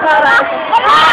Bárbara.